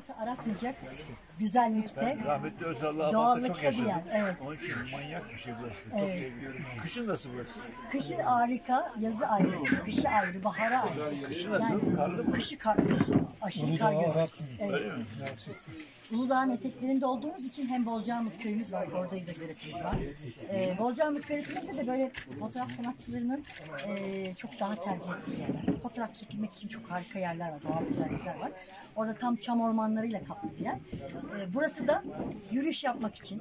rastlantı aratmayacak güzellikte. Rahmetli Özal'la Doğallıkta çok bir yer, yaşadım. evet. Onun için manyak bir şey burası. Çok seviyorum. Kışın nasıl burası? Kışı harika, yazı ayrı, kışı ayrı, baharı ayrı. Kışı nasıl? Karlı mı? Kışı kar, aşırı kar görüyoruz. Evet. Uludağ'ın eteklerinde olduğumuz için hem Bolcaamık köyümüz var, orada da göletimiz var. Ee, Bolcaamık göletimiz de böyle fotoğraf sanatçılarının e, çok daha tercih ettiği yerler. Fotoğraf çekilmek için çok harika yerler var, doğal güzellikler var. Orada tam çam ormanlarıyla kaplı bir yer. Ee, burası da yürüyüş yapmak için,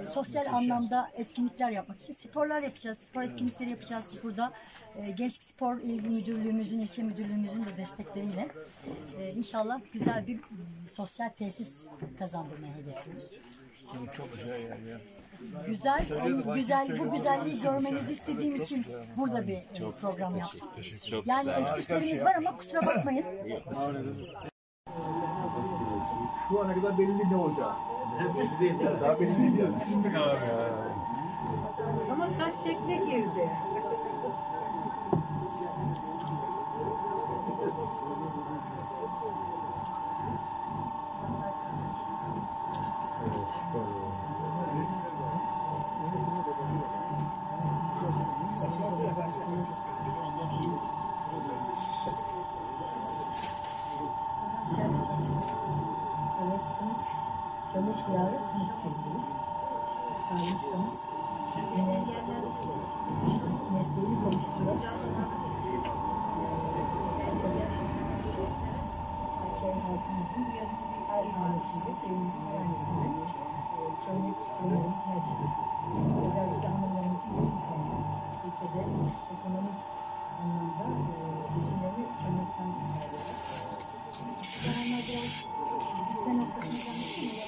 e, sosyal anlamda etkinlikler yapmak için sporlar yapacağız, spor etkinlikleri yapacağız burada. E, Gençlik Spor İl Müdürlüğümüzün, ilçe müdürlüğümüzün de destekleriyle e, inşallah güzel bir e, sosyal tesis kazandırmayı hedefliyoruz. Çok güzel yer ya. Güzel, güzel, bu güzelliği görmenizi istediğim için burada bir e, program yaptık. Yani eksiklerimiz var ama kusura bakmayın. Şu ana kadar belli ne olacağı. Daha belli değil yani. Ama taş şekle girdi. Ailesinde, köyümüzün her ailesinde köylük köylerimiz mevcut. Özellikle hanımlarımızın yeşil kaynağı. Ülkede ekonomik anlamda e, geçimlerini kömürden sağlıyorlar. Zamanlar biraz gitme noktasına gelmiştim ama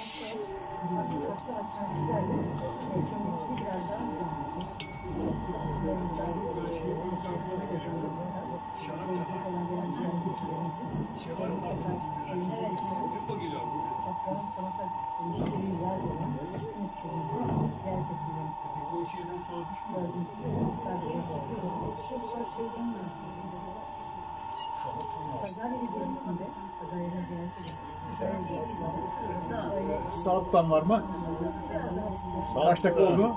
yavaş yavaş farklı alternatiflerle e, kömürcülüğü biraz daha daha gelecek olan gelen güzel tekrar köyümüze getiriyoruz. Toprağın sanata dönüştüğü yer olan Umut köyümüzü ziyaret etmeyi istiyoruz. Gördüğünüz gibi sadece şu şeyden Pazaryeli gezisinde, ziyaret edildik. Pazaryeli gezisinde böyle Saattan var mı? Kaç dakika oldu?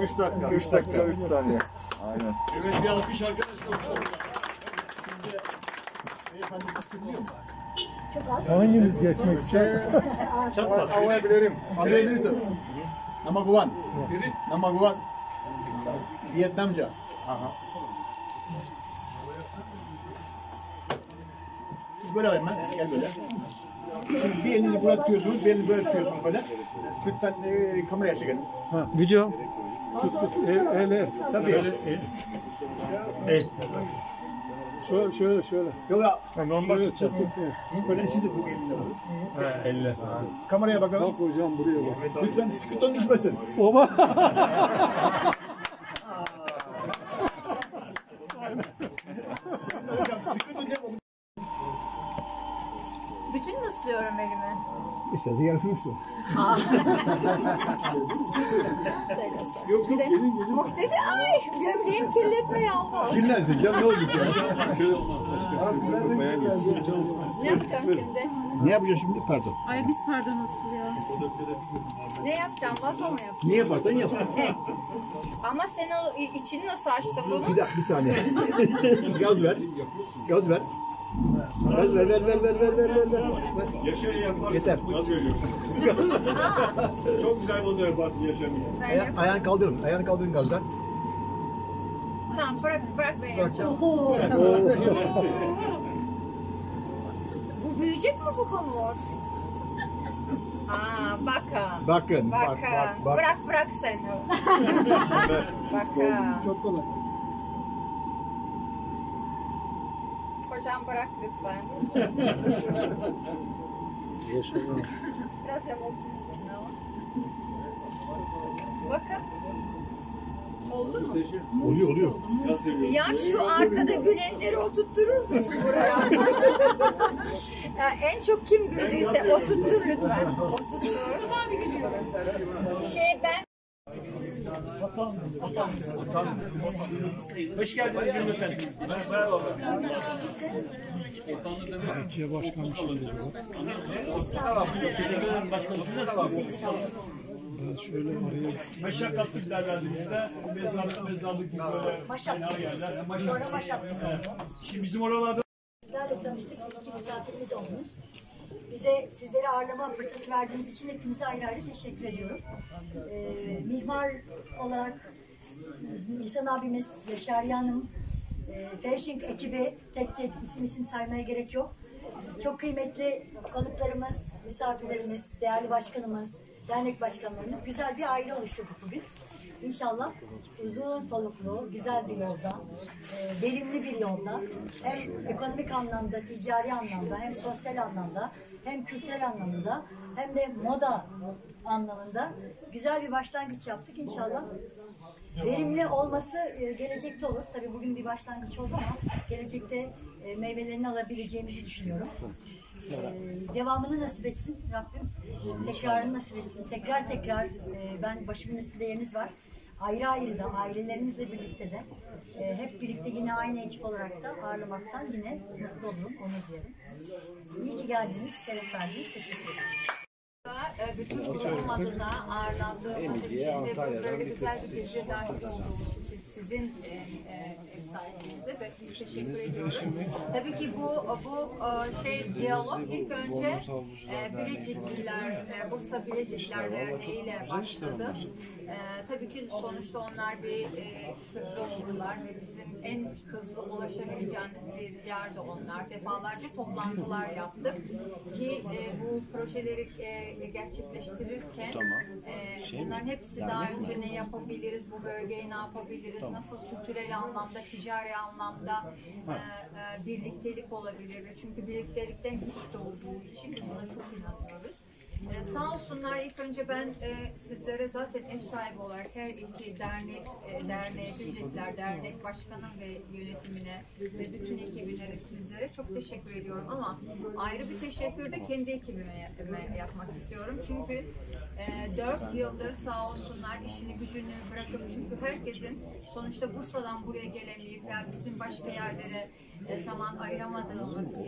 3 dakika. 3 dakika 3 saniye. Aynen. Evet bir alkış arkadaşlar. çok az. Hanginiz geçmek ister? Anlayabilirim. Anlayabilirim. Nama Guan. Nama Guan. Vietnamca. Aha. Siz böyle hemen gel böyle. Siz bir elinizi buraya tutuyorsunuz, bir elinizi böyle tutuyorsunuz böyle. Lütfen e, kameraya çekelim. Video. El, el, Tabii. El. Şöyle, şöyle, şöyle. Yok ya, Normal Evet, çok iyi. böyle siz de bu elinde böyle. Ha, elle. Kameraya bakalım. Bak hocam buraya bak. Lütfen sıkıntı düşmesin. Oba. Hocam sıkıntı ne olur? Bütün mü ıslıyorum elimi? İstersen yarısını su. Yok yok. Muhteşem. Ay gömleğim kirletme yalnız. Dinlersin canım ne olacak ya? Ne yapacağım şimdi? Ne yapacağız şimdi? Pardon. Ay biz pardon nasıl ya? Ne yapacağım? Vazo mu yapacağım? Ne yaparsan yap. Ama sen o içini nasıl açtın bunu? Bir dakika bir saniye. Gaz ver. Gaz ver. Gaz ver ver ver ver ver ver ver. ver. Yaşar'ı yaparsın. Yeter. Nasıl ölüyorsun? Çok güzel boza yaparsın Yaşar'ı. Ben Aya- yap- ayağını kaldırın. Ayağını kaldırın gazdan. Tamam bırak bırak ben yapacağım. Bu büyüyecek mi bu hamur? Aa bakın. Bakın. Bak Bakın. bak bak. Bırak bırak sen. bakın. Çok kolay. Hocam bırak lütfen. Biraz yamultun üstüne ama. Bakın. Oldu mu? Oluyor oluyor. Ya şu arkada gülenleri oturtturur musun buraya? ya en çok kim güldüyse oturttur lütfen. Oturttur. Şey ben Hoş geldiniz Efendi. Merhaba. Belediye başkanı şimdi bu. Teşekkür ederim başkanım. Siz nasılsınız? Şöyle araya Meşakkatli bir derlendiğimizde mezarlık mezarlık gibi böyle fena yerler. Maşat. Şimdi bizim oralarda Sizlerle tanıştık. İki misafirimiz oldunuz. Bize sizleri ağırlama fırsatı verdiğiniz için hepinize ayrı ayrı teşekkür ediyorum. Ee, mimar olarak Nisan abimiz, Yaşariye Hanım, e, Fashion ekibi tek tek isim isim saymaya gerek yok. Çok kıymetli konuklarımız, misafirlerimiz, değerli başkanımız, dernek başkanlarımız güzel bir aile oluşturduk bugün. İnşallah uzun soluklu, güzel bir yolda, e, verimli bir yolda hem ekonomik anlamda, ticari anlamda, hem sosyal anlamda, hem kültürel anlamda, hem de moda anlamında güzel bir başlangıç yaptık inşallah. Verimli olması e, gelecekte olur. Tabii bugün bir başlangıç oldu ama gelecekte e, meyvelerini alabileceğimizi düşünüyorum. E, devamını nasip etsin Rabbim. Tekrarını nasip etsin. Tekrar tekrar e, ben başımın üstünde yeriniz var. Ayrı ayrı da ailelerinizle birlikte de e, hep birlikte yine aynı ekip olarak da ağırlamaktan yine mutlu olurum, onur duyarım. İyi ki geldiniz, şeref verdiniz. Teşekkür ederim. E, bütün kurum adına ağırlandığımız için ve bu böyle güzel bir gece dahil olduğumuz için sizin e, e, ev sahibinize ve biz teşekkür ediyoruz. Tabii ki bu bu e, şey diyalog ilk önce e, Bilecikliler, e, Bursa Bilecikler Derneği ile başladı. E, tabii ki sonuçta onlar bir e, oldular ve bizim en hızlı ulaşabileceğimiz bir yerde onlar. Defalarca toplantılar yaptık ki e, bu projeleri e, gerçekleştirirken e, bunların hepsi daha önce ne yapabiliriz, bu bölgeyi ne yapabiliriz, nasıl kültürel anlamda, ticari anlamda e, e, birliktelik olabilir. Çünkü birliktelikten güç doğduğu için biz buna çok inanıyoruz. Ee, sağ olsunlar önce ben e, sizlere zaten ev sahibi olarak her iki dernek, e, derneğe, Bilecikler Dernek Başkanı ve yönetimine ve bütün ekibine sizlere çok teşekkür ediyorum ama ayrı bir teşekkür de kendi ekibime me- yapmak istiyorum. Çünkü e, 4 yıldır sağ olsunlar işini gücünü bırakıp çünkü herkesin sonuçta Bursa'dan buraya gelemeyip veya bizim başka yerlere e, zaman ayıramadığımız